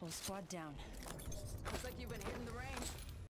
Whole squad down. Looks like